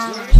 감사합니다.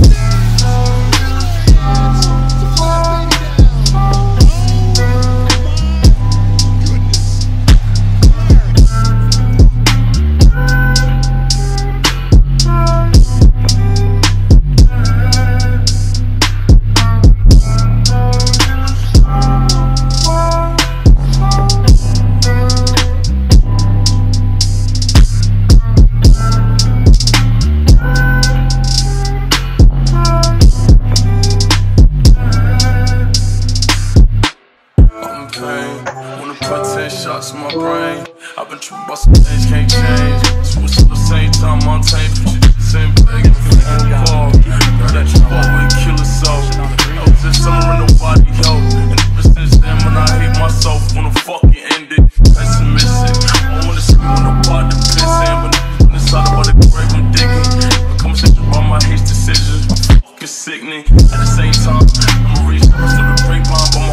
cocaine. Wanna put 10 shots in my brain. I've been tripping about some things can't change. Switch at the same time on tape. Shit, the same bag as the fucking fall. Girl, that you bought with killer soul. I was just summer and nobody help. And ever since then, when I hate myself, wanna fucking end it. Pessimistic. I wanna see sleep on the pot to piss in, but I'm inside about the grave I'm digging. The conversation about my hate decisions. Fucking sickening. At the same time, I'm a resource to the break bomb.